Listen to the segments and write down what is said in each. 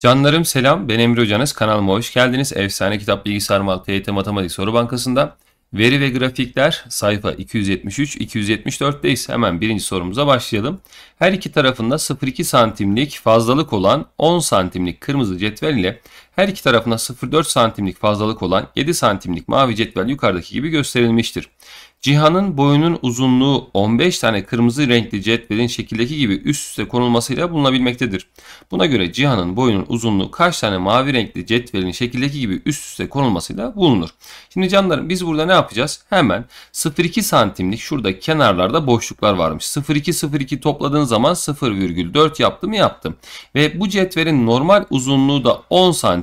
Canlarım selam, ben Emre Hocanız. Kanalıma hoş geldiniz. Efsane Kitap Bilgisayar Mal TYT Matematik Soru Bankası'nda veri ve grafikler sayfa 273-274'teyiz. Hemen birinci sorumuza başlayalım. Her iki tarafında 0,2 santimlik fazlalık olan 10 santimlik kırmızı cetvel ile her iki tarafında 0,4 santimlik fazlalık olan 7 santimlik mavi cetvel yukarıdaki gibi gösterilmiştir. Cihan'ın boyunun uzunluğu 15 tane kırmızı renkli cetvelin şekildeki gibi üst üste konulmasıyla bulunabilmektedir. Buna göre Cihan'ın boyunun uzunluğu kaç tane mavi renkli cetvelin şekildeki gibi üst üste konulmasıyla bulunur. Şimdi canlarım biz burada ne yapacağız? Hemen 0,2 santimlik şurada kenarlarda boşluklar varmış. 0,2 0,2 topladığın zaman 0,4 yaptı mı yaptım. Ve bu cetvelin normal uzunluğu da 10 santim.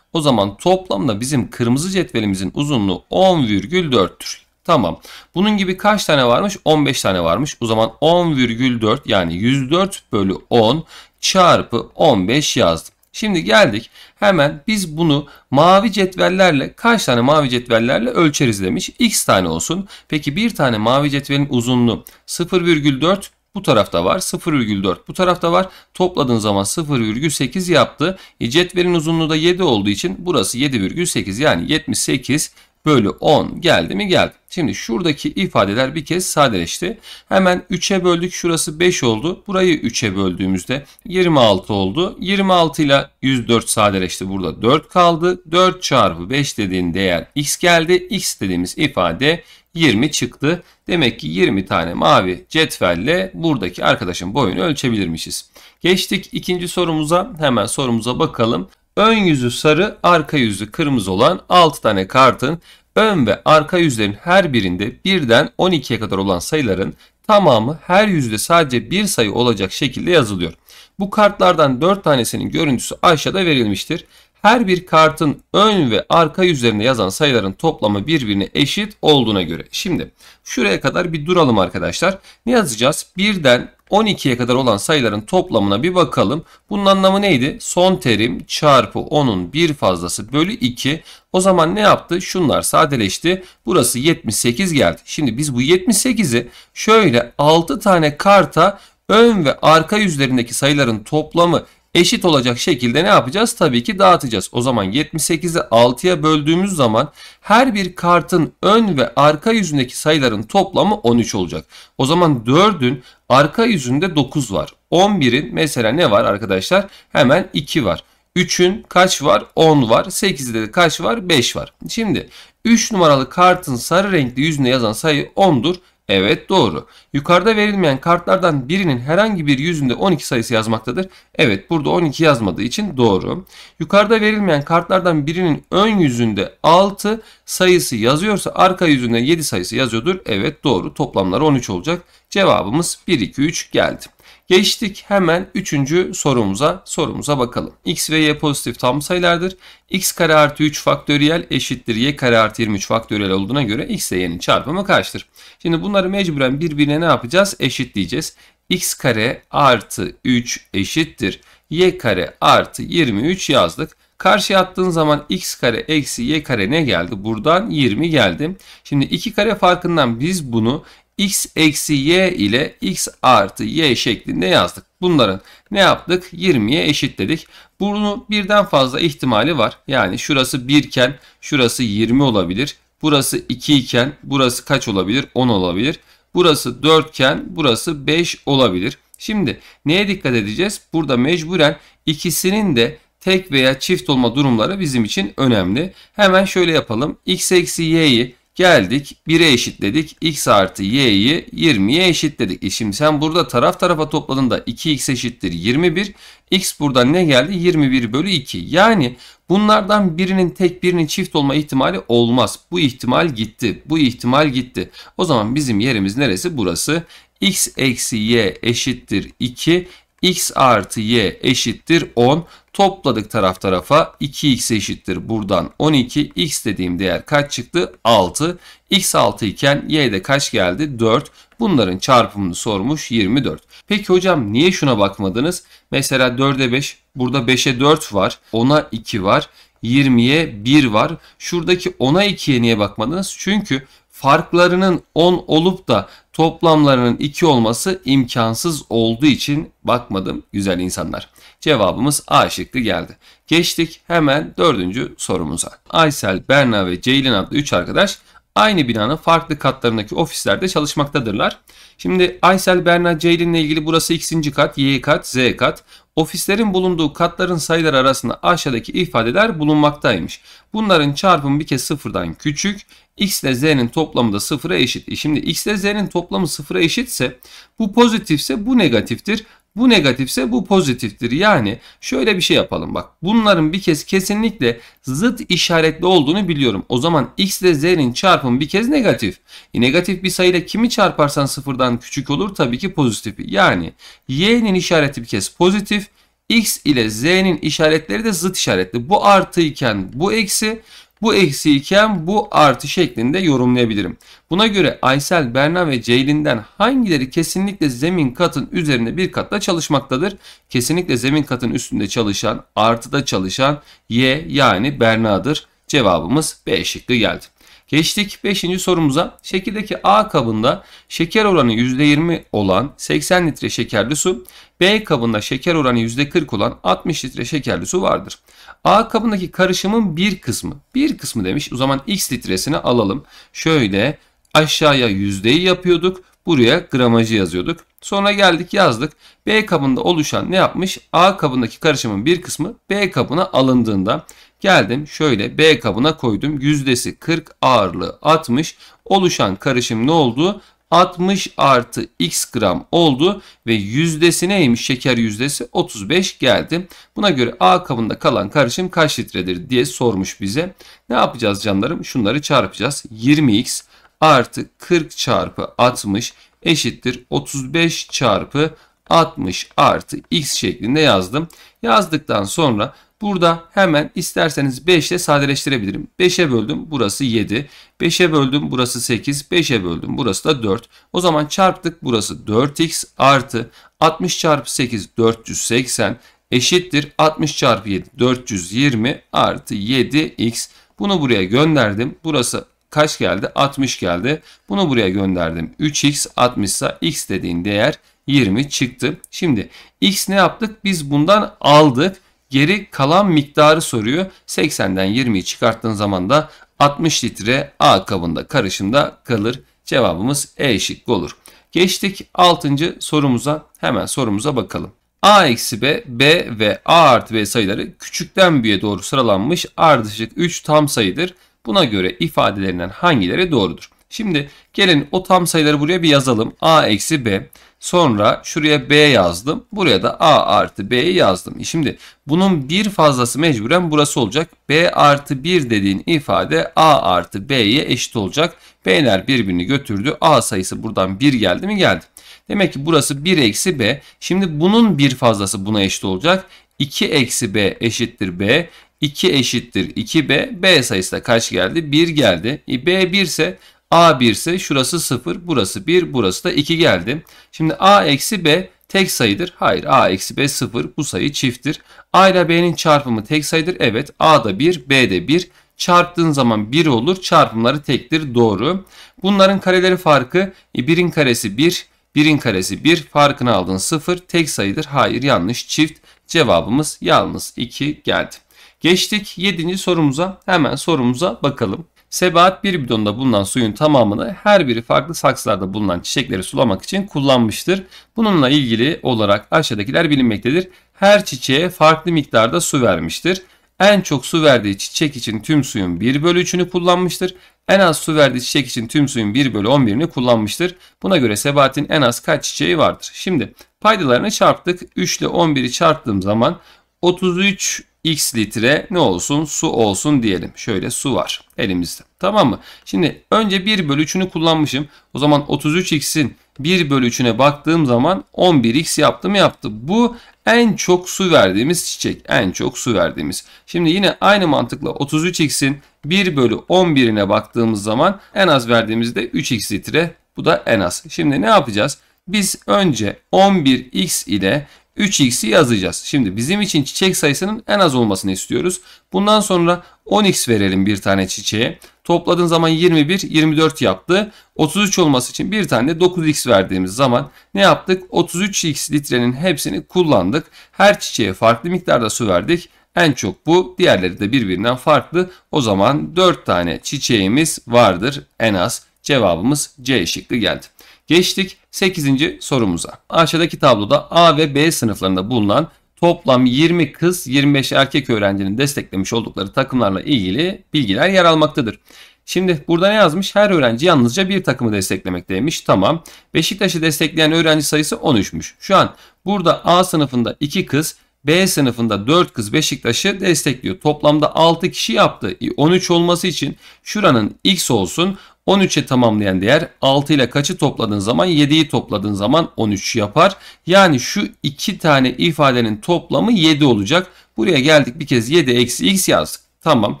O zaman toplamda bizim kırmızı cetvelimizin uzunluğu 10,4'tür. Tamam. Bunun gibi kaç tane varmış? 15 tane varmış. O zaman 10,4 yani 104 bölü 10 çarpı 15 yazdım. Şimdi geldik hemen biz bunu mavi cetvellerle kaç tane mavi cetvellerle ölçeriz demiş. X tane olsun. Peki bir tane mavi cetvelin uzunluğu 0,4 bu tarafta var 0,4 bu tarafta var. Topladığın zaman 0,8 yaptı. E, cetvelin uzunluğu da 7 olduğu için burası 7,8 yani 78 bölü 10 geldi mi geldi. Şimdi şuradaki ifadeler bir kez sadeleşti. Hemen 3'e böldük. Şurası 5 oldu. Burayı 3'e böldüğümüzde 26 oldu. 26 ile 104 sadeleşti. Burada 4 kaldı. 4 çarpı 5 dediğin değer x geldi. x dediğimiz ifade 20 çıktı. Demek ki 20 tane mavi cetvelle buradaki arkadaşın boyunu ölçebilirmişiz. Geçtik ikinci sorumuza. Hemen sorumuza bakalım. Ön yüzü sarı, arka yüzü kırmızı olan 6 tane kartın ön ve arka yüzlerin her birinde birden 12'ye kadar olan sayıların tamamı her yüzde sadece bir sayı olacak şekilde yazılıyor. Bu kartlardan 4 tanesinin görüntüsü aşağıda verilmiştir. Her bir kartın ön ve arka yüzlerinde yazan sayıların toplamı birbirine eşit olduğuna göre. Şimdi şuraya kadar bir duralım arkadaşlar. Ne yazacağız? Birden 12'ye kadar olan sayıların toplamına bir bakalım. Bunun anlamı neydi? Son terim çarpı 10'un bir fazlası bölü 2. O zaman ne yaptı? Şunlar sadeleşti. Burası 78 geldi. Şimdi biz bu 78'i şöyle 6 tane karta ön ve arka yüzlerindeki sayıların toplamı eşit olacak şekilde ne yapacağız? Tabii ki dağıtacağız. O zaman 78'i 6'ya böldüğümüz zaman her bir kartın ön ve arka yüzündeki sayıların toplamı 13 olacak. O zaman 4'ün arka yüzünde 9 var. 11'in mesela ne var arkadaşlar? Hemen 2 var. 3'ün kaç var? 10 var. 8'de de kaç var? 5 var. Şimdi 3 numaralı kartın sarı renkli yüzünde yazan sayı 10'dur. Evet doğru. Yukarıda verilmeyen kartlardan birinin herhangi bir yüzünde 12 sayısı yazmaktadır. Evet burada 12 yazmadığı için doğru. Yukarıda verilmeyen kartlardan birinin ön yüzünde 6 sayısı yazıyorsa arka yüzünde 7 sayısı yazıyordur. Evet doğru. Toplamları 13 olacak. Cevabımız 1, 2, 3 geldi. Geçtik hemen üçüncü sorumuza. Sorumuza bakalım. x ve y pozitif tam sayılardır. x kare artı 3 faktöriyel eşittir y kare artı 23 faktöriyel olduğuna göre x ile y'nin çarpımı kaçtır? Şimdi bunları mecburen birbirine ne yapacağız? Eşitleyeceğiz. x kare artı 3 eşittir. y kare artı 23 yazdık. Karşıya attığın zaman x kare eksi y kare ne geldi? Buradan 20 geldi. Şimdi 2 kare farkından biz bunu x eksi y ile x artı y şeklinde yazdık. Bunların ne yaptık? 20'ye eşitledik. Bunu birden fazla ihtimali var. Yani şurası 1 iken şurası 20 olabilir. Burası 2 iken burası kaç olabilir? 10 olabilir. Burası 4 iken burası 5 olabilir. Şimdi neye dikkat edeceğiz? Burada mecburen ikisinin de tek veya çift olma durumları bizim için önemli. Hemen şöyle yapalım. x eksi y'yi Geldik 1'e eşitledik. X artı y'yi 20'ye eşitledik. E şimdi sen burada taraf tarafa topladığında 2x eşittir 21. X buradan ne geldi? 21 bölü 2. Yani bunlardan birinin tek birinin çift olma ihtimali olmaz. Bu ihtimal gitti. Bu ihtimal gitti. O zaman bizim yerimiz neresi? Burası. x eksi y eşittir 2 x artı y eşittir 10. Topladık taraf tarafa 2x eşittir buradan 12. x dediğim değer kaç çıktı? 6. x 6 iken y de kaç geldi? 4. Bunların çarpımını sormuş 24. Peki hocam niye şuna bakmadınız? Mesela 4'e 5 burada 5'e 4 var 10'a 2 var. 20'ye 1 var. Şuradaki 10'a 2'ye niye bakmadınız? Çünkü farklarının 10 olup da toplamlarının 2 olması imkansız olduğu için bakmadım güzel insanlar. Cevabımız A şıkkı geldi. Geçtik hemen dördüncü sorumuza. Aysel, Berna ve Ceylin adlı 3 arkadaş aynı binanın farklı katlarındaki ofislerde çalışmaktadırlar. Şimdi Aysel, Berna, Ceylin ile ilgili burası x'inci kat, y kat, z kat. Ofislerin bulunduğu katların sayıları arasında aşağıdaki ifadeler bulunmaktaymış. Bunların çarpımı bir kez sıfırdan küçük, x ile z'nin toplamı da sıfıra eşit. E şimdi x ile z'nin toplamı sıfıra eşitse bu pozitifse bu negatiftir. Bu negatifse bu pozitiftir. Yani şöyle bir şey yapalım bak. Bunların bir kez kesinlikle zıt işaretli olduğunu biliyorum. O zaman x ile z'nin çarpımı bir kez negatif. E negatif bir sayıyla kimi çarparsan sıfırdan küçük olur? Tabii ki pozitifi. Yani y'nin işareti bir kez pozitif. x ile z'nin işaretleri de zıt işaretli. Bu artı iken bu eksi. Bu eksi iken bu artı şeklinde yorumlayabilirim. Buna göre Aysel, Berna ve Ceylin'den hangileri kesinlikle zemin katın üzerinde bir katla çalışmaktadır? Kesinlikle zemin katın üstünde çalışan, artıda çalışan Y yani Berna'dır. Cevabımız B şıkkı geldi. Geçtik 5. sorumuza. Şekildeki A kabında şeker oranı %20 olan 80 litre şekerli su, B kabında şeker oranı %40 olan 60 litre şekerli su vardır. A kabındaki karışımın bir kısmı, bir kısmı demiş. O zaman X litresini alalım. Şöyle aşağıya yüzdeyi yapıyorduk. Buraya gramajı yazıyorduk. Sonra geldik yazdık. B kabında oluşan ne yapmış? A kabındaki karışımın bir kısmı B kabına alındığında geldim şöyle B kabına koydum. Yüzdesi 40 ağırlığı 60 oluşan karışım ne oldu? 60 artı x gram oldu ve yüzdesi neymiş şeker yüzdesi 35 geldi. Buna göre A kabında kalan karışım kaç litredir diye sormuş bize. Ne yapacağız canlarım? Şunları çarpacağız. 20x artı 40 çarpı 60 eşittir 35 çarpı 60 artı x şeklinde yazdım. Yazdıktan sonra burada hemen isterseniz 5 ile sadeleştirebilirim. 5'e böldüm burası 7. 5'e böldüm burası 8. 5'e böldüm burası da 4. O zaman çarptık burası 4x artı 60 çarpı 8 480 eşittir 60 çarpı 7 420 artı 7x. Bunu buraya gönderdim. Burası kaç geldi? 60 geldi. Bunu buraya gönderdim. 3x 60 ise x dediğin değer 20 çıktı. Şimdi x ne yaptık? Biz bundan aldık. Geri kalan miktarı soruyor. 80'den 20'yi çıkarttığın zaman da 60 litre A kabında karışımda kalır. Cevabımız E şıkkı olur. Geçtik 6. sorumuza. Hemen sorumuza bakalım. A eksi B, B ve A artı B sayıları küçükten büyüğe doğru sıralanmış ardışık 3 tam sayıdır. Buna göre ifadelerinden hangileri doğrudur? Şimdi gelin o tam sayıları buraya bir yazalım. A eksi B. Sonra şuraya B yazdım. Buraya da A artı B'yi yazdım. Şimdi bunun bir fazlası mecburen burası olacak. B artı 1 dediğin ifade A artı B'ye eşit olacak. B'ler birbirini götürdü. A sayısı buradan 1 geldi mi? Geldi. Demek ki burası 1 eksi B. Şimdi bunun bir fazlası buna eşit olacak. 2 eksi B eşittir B. 2 eşittir 2b. B sayısı da kaç geldi? 1 geldi. E, B 1 ise A 1 ise şurası 0, burası 1, burası da 2 geldi. Şimdi A eksi B tek sayıdır. Hayır A eksi B 0 bu sayı çifttir. A ile B'nin çarpımı tek sayıdır. Evet A da 1, B de 1. Çarptığın zaman 1 olur. Çarpımları tektir. Doğru. Bunların kareleri farkı 1'in e, karesi 1, 1'in karesi 1. Farkını aldın 0. Tek sayıdır. Hayır yanlış çift. Cevabımız yalnız 2 geldi. Geçtik 7. sorumuza. Hemen sorumuza bakalım. Sebahat bir bidonda bulunan suyun tamamını her biri farklı saksılarda bulunan çiçekleri sulamak için kullanmıştır. Bununla ilgili olarak aşağıdakiler bilinmektedir. Her çiçeğe farklı miktarda su vermiştir. En çok su verdiği çiçek için tüm suyun 1 bölü 3'ünü kullanmıştır. En az su verdiği çiçek için tüm suyun 1 bölü 11'ini kullanmıştır. Buna göre Sebahat'in en az kaç çiçeği vardır? Şimdi paydalarını çarptık. 3 ile 11'i çarptığım zaman 33 x litre ne olsun su olsun diyelim. Şöyle su var elimizde. Tamam mı? Şimdi önce 1 bölü 3'ünü kullanmışım. O zaman 33x'in 1 bölü 3'üne baktığım zaman 11x yaptım yaptı. Bu en çok su verdiğimiz çiçek. En çok su verdiğimiz. Şimdi yine aynı mantıkla 33x'in 1 bölü 11'ine baktığımız zaman en az verdiğimizde 3x litre. Bu da en az. Şimdi ne yapacağız? Biz önce 11x ile 3x'i yazacağız. Şimdi bizim için çiçek sayısının en az olmasını istiyoruz. Bundan sonra 10x verelim bir tane çiçeğe. Topladığın zaman 21, 24 yaptı. 33 olması için bir tane de 9x verdiğimiz zaman ne yaptık? 33x litrenin hepsini kullandık. Her çiçeğe farklı miktarda su verdik. En çok bu. Diğerleri de birbirinden farklı. O zaman 4 tane çiçeğimiz vardır en az. Cevabımız C şıkkı geldi. Geçtik 8. sorumuza. Aşağıdaki tabloda A ve B sınıflarında bulunan toplam 20 kız 25 erkek öğrencinin desteklemiş oldukları takımlarla ilgili bilgiler yer almaktadır. Şimdi burada ne yazmış? Her öğrenci yalnızca bir takımı desteklemekteymiş. Tamam. Beşiktaş'ı destekleyen öğrenci sayısı 13'müş. Şu an burada A sınıfında 2 kız, B sınıfında 4 kız Beşiktaş'ı destekliyor. Toplamda 6 kişi yaptı. 13 olması için şuranın x olsun. 13'e tamamlayan değer 6 ile kaçı topladığın zaman 7'yi topladığın zaman 13 yapar. Yani şu iki tane ifadenin toplamı 7 olacak. Buraya geldik bir kez 7 eksi x yazdık. Tamam.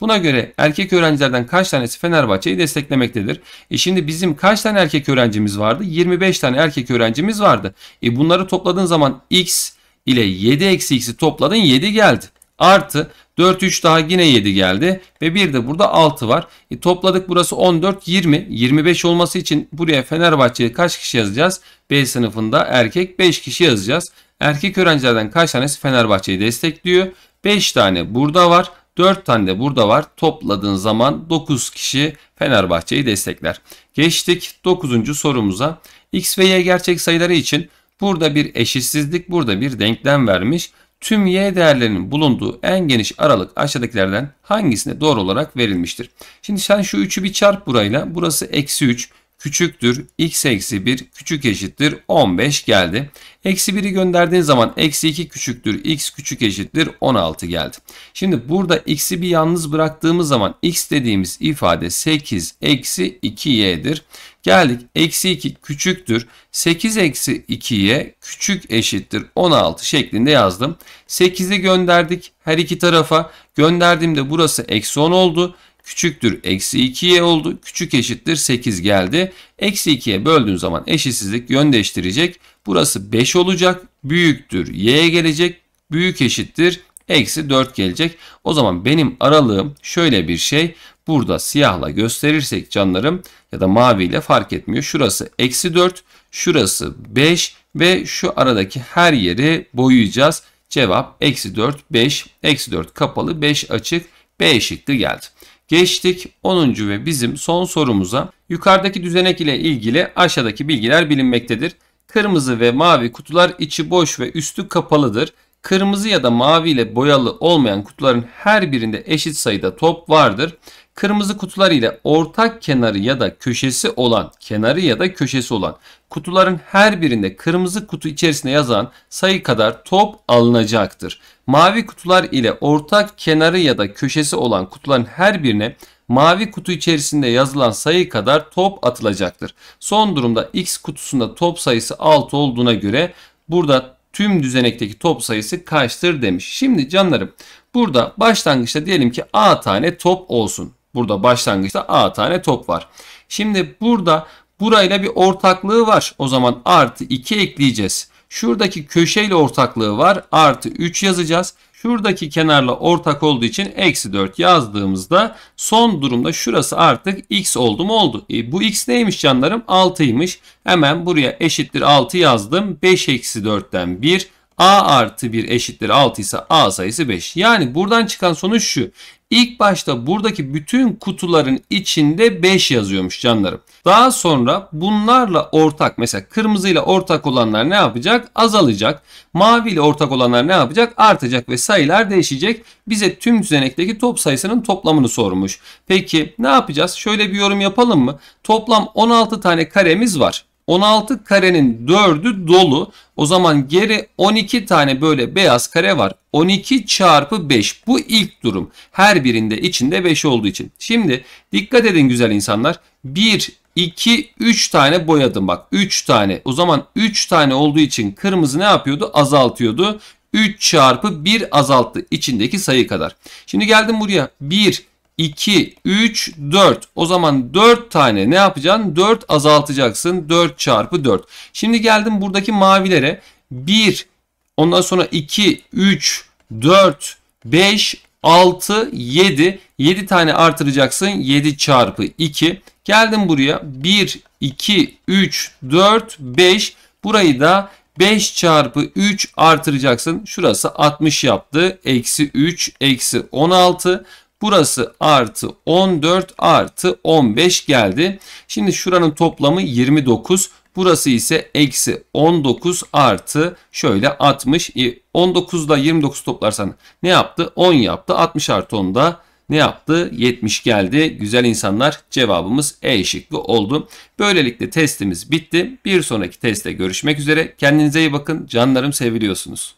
Buna göre erkek öğrencilerden kaç tanesi Fenerbahçe'yi desteklemektedir? E şimdi bizim kaç tane erkek öğrencimiz vardı? 25 tane erkek öğrencimiz vardı. E bunları topladığın zaman x ile 7 eksi x'i topladın 7 geldi. Artı 4 3 daha yine 7 geldi ve bir de burada 6 var. E topladık burası 14 20 25 olması için buraya Fenerbahçe'ye kaç kişi yazacağız? B sınıfında erkek 5 kişi yazacağız. Erkek öğrencilerden kaç tanesi Fenerbahçe'yi destekliyor? 5 tane burada var. 4 tane de burada var. Topladığın zaman 9 kişi Fenerbahçe'yi destekler. Geçtik 9. sorumuza. X ve Y gerçek sayıları için burada bir eşitsizlik, burada bir denklem vermiş tüm y değerlerinin bulunduğu en geniş aralık aşağıdakilerden hangisine doğru olarak verilmiştir? Şimdi sen şu 3'ü bir çarp burayla. Burası eksi 3 küçüktür x eksi 1 küçük eşittir 15 geldi. Eksi 1'i gönderdiğin zaman eksi 2 küçüktür x küçük eşittir 16 geldi. Şimdi burada x'i bir yalnız bıraktığımız zaman x dediğimiz ifade 8 eksi 2y'dir. Geldik eksi 2 küçüktür 8 eksi 2'ye küçük eşittir 16 şeklinde yazdım. 8'i gönderdik her iki tarafa gönderdiğimde burası eksi 10 oldu küçüktür eksi 2'ye oldu. Küçük eşittir 8 geldi. Eksi 2'ye böldüğün zaman eşitsizlik yön değiştirecek. Burası 5 olacak. Büyüktür y'ye gelecek. Büyük eşittir eksi 4 gelecek. O zaman benim aralığım şöyle bir şey. Burada siyahla gösterirsek canlarım ya da maviyle fark etmiyor. Şurası eksi 4, şurası 5 ve şu aradaki her yeri boyayacağız. Cevap eksi 4, 5, eksi 4 kapalı, 5 açık, B şıkkı geldi. Geçtik 10. ve bizim son sorumuza. Yukarıdaki düzenek ile ilgili aşağıdaki bilgiler bilinmektedir. Kırmızı ve mavi kutular içi boş ve üstü kapalıdır. Kırmızı ya da mavi ile boyalı olmayan kutuların her birinde eşit sayıda top vardır. Kırmızı kutular ile ortak kenarı ya da köşesi olan, kenarı ya da köşesi olan kutuların her birinde kırmızı kutu içerisinde yazan sayı kadar top alınacaktır. Mavi kutular ile ortak kenarı ya da köşesi olan kutuların her birine mavi kutu içerisinde yazılan sayı kadar top atılacaktır. Son durumda X kutusunda top sayısı 6 olduğuna göre burada tüm düzenekteki top sayısı kaçtır demiş. Şimdi canlarım burada başlangıçta diyelim ki A tane top olsun. Burada başlangıçta A tane top var. Şimdi burada burayla bir ortaklığı var. O zaman artı 2 ekleyeceğiz. Şuradaki köşeyle ortaklığı var. Artı 3 yazacağız. Şuradaki kenarla ortak olduğu için eksi 4 yazdığımızda son durumda şurası artık x oldu mu oldu. E, bu x neymiş canlarım? 6'ymış. Hemen buraya eşittir 6 yazdım. 5 eksi 4'ten 1. A artı 1 eşittir 6 ise A sayısı 5. Yani buradan çıkan sonuç şu. İlk başta buradaki bütün kutuların içinde 5 yazıyormuş canlarım. Daha sonra bunlarla ortak mesela kırmızıyla ortak olanlar ne yapacak? Azalacak. Mavi ile ortak olanlar ne yapacak? Artacak ve sayılar değişecek. Bize tüm düzenekteki top sayısının toplamını sormuş. Peki ne yapacağız? Şöyle bir yorum yapalım mı? Toplam 16 tane karemiz var. 16 karenin 4'ü dolu. O zaman geri 12 tane böyle beyaz kare var. 12 çarpı 5 bu ilk durum. Her birinde içinde 5 olduğu için. Şimdi dikkat edin güzel insanlar. 1, 2, 3 tane boyadım bak. 3 tane. O zaman 3 tane olduğu için kırmızı ne yapıyordu? Azaltıyordu. 3 çarpı 1 azalttı içindeki sayı kadar. Şimdi geldim buraya. 1, 2, 3, 4. O zaman 4 tane ne yapacaksın? 4 azaltacaksın. 4 çarpı 4. Şimdi geldim buradaki mavilere. 1, Ondan sonra 2, 3, 4, 5, 6, 7. 7 tane artıracaksın. 7 çarpı 2. Geldim buraya. 1, 2, 3, 4, 5. Burayı da 5 çarpı 3 artıracaksın. Şurası 60 yaptı. Eksi 3, eksi 16. Burası artı 14 artı 15 geldi. Şimdi şuranın toplamı 29. Burası ise eksi 19 artı şöyle 60. 19 ile 29 toplarsan ne yaptı? 10 yaptı. 60 artı 10 da ne yaptı? 70 geldi. Güzel insanlar cevabımız E şıkkı oldu. Böylelikle testimiz bitti. Bir sonraki testte görüşmek üzere. Kendinize iyi bakın. Canlarım seviliyorsunuz.